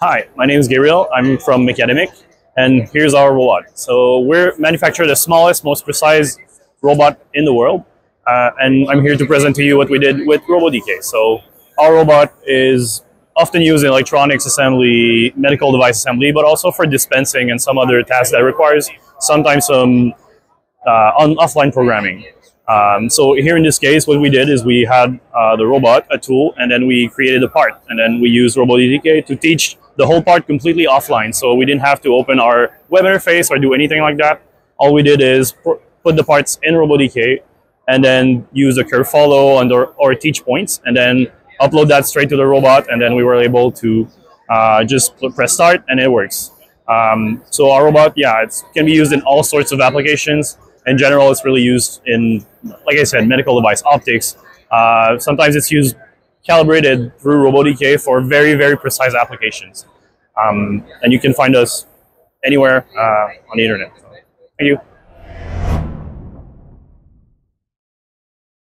Hi, my name is Gabriel. I'm from Mecademic, and here's our robot. So we're manufactured the smallest, most precise robot in the world, uh, and I'm here to present to you what we did with RoboDK. So our robot is often used in electronics assembly, medical device assembly, but also for dispensing and some other tasks that requires sometimes some uh, on offline programming. Um, so here in this case, what we did is we had uh, the robot, a tool, and then we created a part. And then we used RoboDK to teach the whole part completely offline. So we didn't have to open our web interface or do anything like that. All we did is put the parts in RoboDK and then use a curve follow and or, or teach points and then upload that straight to the robot. And then we were able to uh, just press start and it works. Um, so our robot, yeah, it can be used in all sorts of applications in general, it's really used in, like I said, medical device optics. Uh, sometimes it's used calibrated through RoboDK for very, very precise applications. Um, and you can find us anywhere uh, on the internet. So, thank you.